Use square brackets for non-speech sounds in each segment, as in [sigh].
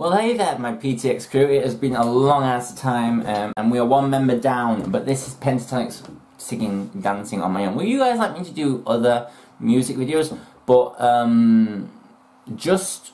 Well, hey there, my PTX crew. It has been a long ass time, um, and we are one member down, but this is Pentatonix singing, dancing on my own. Will you guys like me to do other music videos? But, um, just,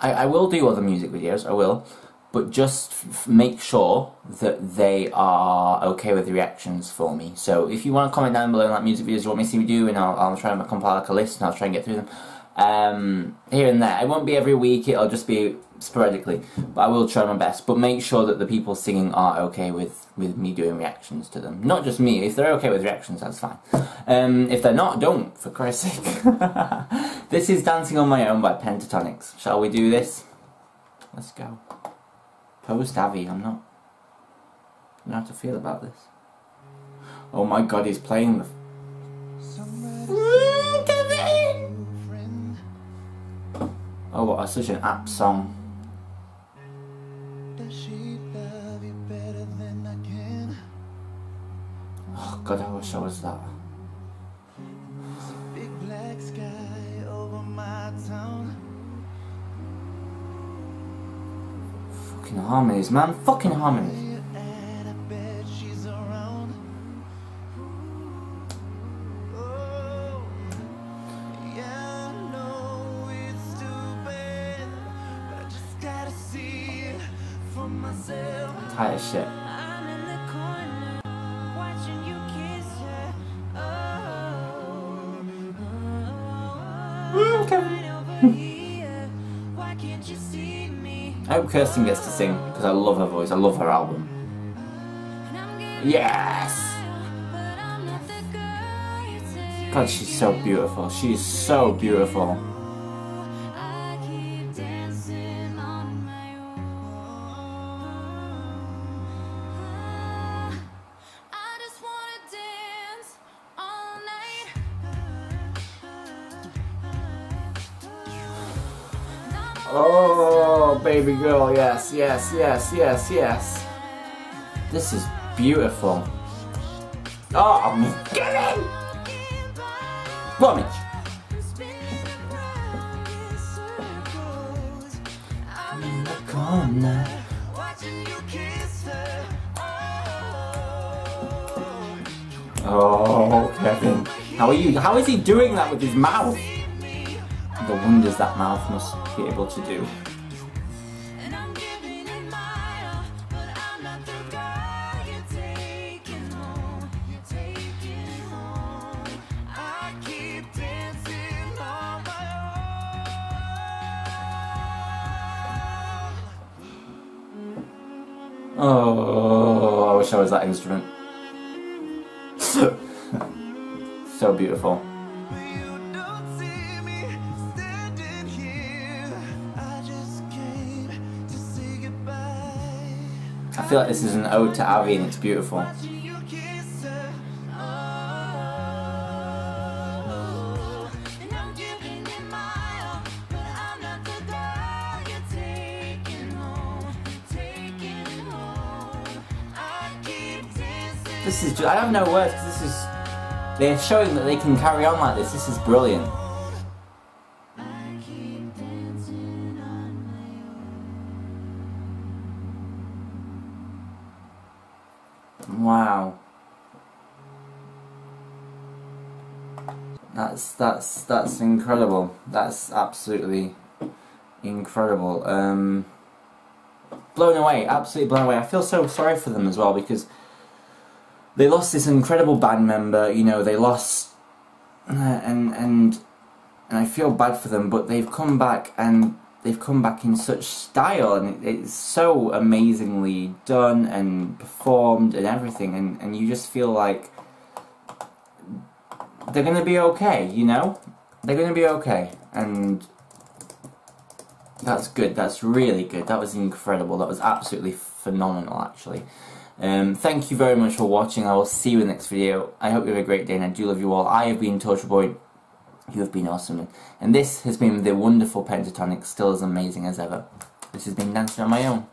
I, I will do other music videos, I will, but just make sure that they are okay with the reactions for me. So if you want to comment down below like music videos you want me to see me do, and I'll, I'll try and compile like a list and I'll try and get through them. Um, here and there. It won't be every week, it'll just be sporadically, but I will try my best. But make sure that the people singing are okay with, with me doing reactions to them. Not just me, if they're okay with reactions, that's fine. Um, if they're not, don't, for Christ's sake. [laughs] this is Dancing on My Own by Pentatonix. Shall we do this? Let's go. Post Avi, I'm not... I know how to feel about this. Oh my god, he's playing the... Oh, what, a, such an apt song. God, I wish I was that. Fucking harmonies, man. Fucking harmonies. Tight as shit. I hope Kirstin gets to sing because I love her voice. I love her album. Yes! God, she's so beautiful. She's so beautiful. Oh, baby girl, yes, yes, yes, yes, yes. This is beautiful. Oh, corner. Oh, Kevin. How are you? How is he doing that with his mouth? The wonders that mouth must be able to do. Oh, I wish I was that instrument. [laughs] so beautiful. I feel like this is an ode to Avi and it's beautiful. This is, I have no words this is, they're showing that they can carry on like this. This is brilliant. Wow. That's that's that's incredible. That's absolutely incredible. Um, blown away, absolutely blown away. I feel so sorry for them as well because they lost this incredible band member. You know, they lost, uh, and and and I feel bad for them. But they've come back and they've come back in such style and it's so amazingly done and performed and everything and, and you just feel like they're gonna be okay, you know? They're gonna be okay and that's good, that's really good, that was incredible, that was absolutely phenomenal actually. Um, thank you very much for watching, I will see you in the next video, I hope you have a great day and I do love you all, I have been Torchwood Boy, you have been awesome. And this has been the wonderful Pentatonix, still as amazing as ever. This has been Dancing on My Own.